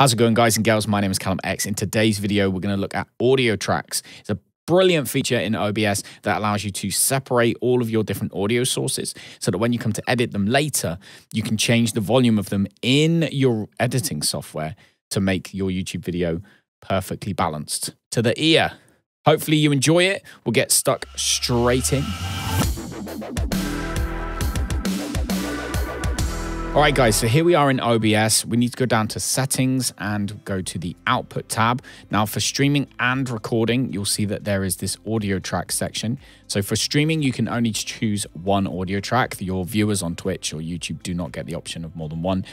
How's it going, guys and girls? My name is Callum X. In today's video, we're going to look at audio tracks. It's a brilliant feature in OBS that allows you to separate all of your different audio sources so that when you come to edit them later, you can change the volume of them in your editing software to make your YouTube video perfectly balanced to the ear. Hopefully you enjoy it. We'll get stuck straight in. All right, guys, so here we are in OBS. We need to go down to settings and go to the output tab. Now for streaming and recording, you'll see that there is this audio track section. So for streaming, you can only choose one audio track. Your viewers on Twitch or YouTube do not get the option of more than one.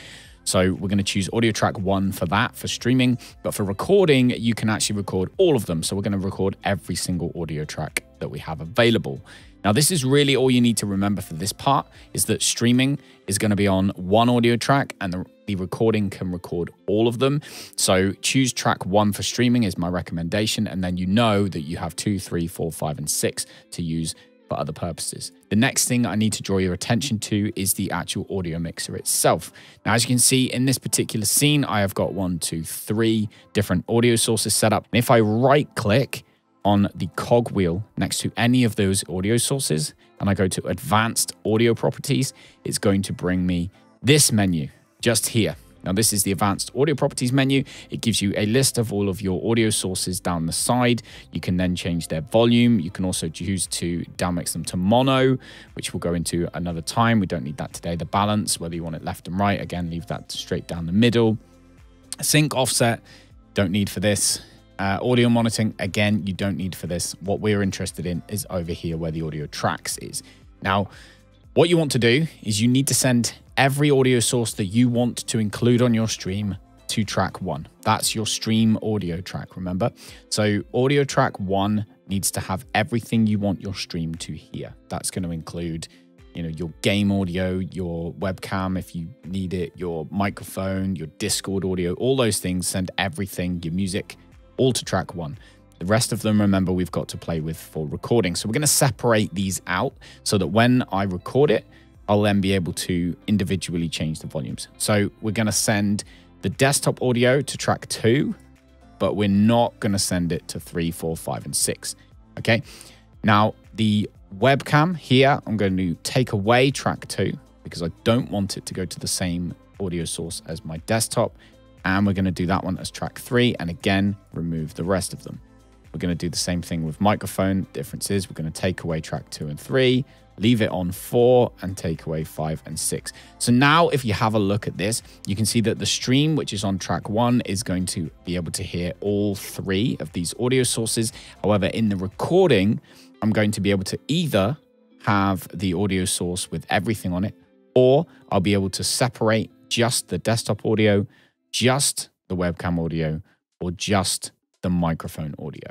So we're going to choose audio track one for that for streaming. But for recording, you can actually record all of them. So we're going to record every single audio track that we have available. Now, this is really all you need to remember for this part is that streaming is going to be on one audio track and the, the recording can record all of them. So choose track one for streaming is my recommendation. And then you know that you have two, three, four, five, and six to use for other purposes. The next thing I need to draw your attention to is the actual audio mixer itself. Now, as you can see in this particular scene, I have got one, two, three different audio sources set up. And if I right click, on the cogwheel next to any of those audio sources and I go to advanced audio properties, it's going to bring me this menu just here. Now, this is the advanced audio properties menu. It gives you a list of all of your audio sources down the side. You can then change their volume. You can also choose to downmix them to mono, which we'll go into another time. We don't need that today. The balance, whether you want it left and right, again, leave that straight down the middle. Sync offset, don't need for this. Uh, audio monitoring, again, you don't need for this. What we're interested in is over here where the audio tracks is. Now, what you want to do is you need to send every audio source that you want to include on your stream to track one. That's your stream audio track, remember? So audio track one needs to have everything you want your stream to hear. That's going to include you know your game audio your webcam if you need it your microphone your discord audio all those things send everything your music all to track one. The rest of them, remember, we've got to play with for recording. So we're going to separate these out so that when I record it, I'll then be able to individually change the volumes. So we're going to send the desktop audio to track two, but we're not going to send it to three, four, five, and six. Okay. Now, the webcam here, I'm going to take away track two because I don't want it to go to the same audio source as my desktop. And we're going to do that one as track three. And again, remove the rest of them. We're going to do the same thing with microphone. Difference is we're going to take away track two and three, leave it on four, and take away five and six. So now if you have a look at this, you can see that the stream, which is on track one, is going to be able to hear all three of these audio sources. However, in the recording, I'm going to be able to either have the audio source with everything on it, or I'll be able to separate just the desktop audio just the webcam audio or just the microphone audio.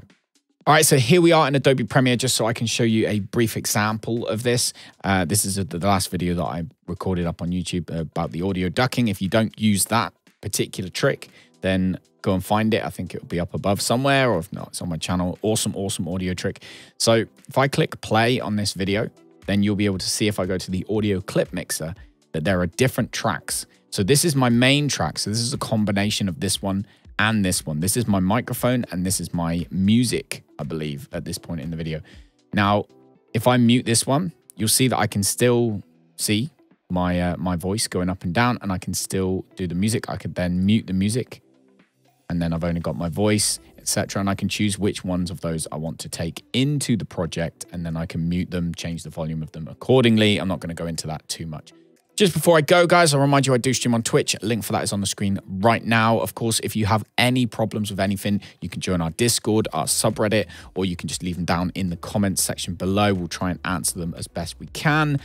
All right, so here we are in Adobe Premiere, just so I can show you a brief example of this. Uh, this is the last video that I recorded up on YouTube about the audio ducking. If you don't use that particular trick, then go and find it. I think it will be up above somewhere, or if not, it's on my channel. Awesome, awesome audio trick. So if I click play on this video, then you'll be able to see if I go to the audio clip mixer that there are different tracks so this is my main track. So this is a combination of this one and this one. This is my microphone and this is my music, I believe, at this point in the video. Now, if I mute this one, you'll see that I can still see my uh, my voice going up and down and I can still do the music. I could then mute the music and then I've only got my voice, etc. And I can choose which ones of those I want to take into the project and then I can mute them, change the volume of them accordingly. I'm not going to go into that too much. Just before I go, guys, I'll remind you I do stream on Twitch. link for that is on the screen right now. Of course, if you have any problems with anything, you can join our Discord, our subreddit, or you can just leave them down in the comments section below. We'll try and answer them as best we can.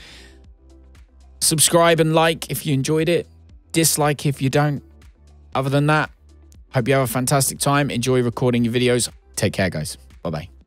Subscribe and like if you enjoyed it. Dislike if you don't. Other than that, hope you have a fantastic time. Enjoy recording your videos. Take care, guys. Bye-bye.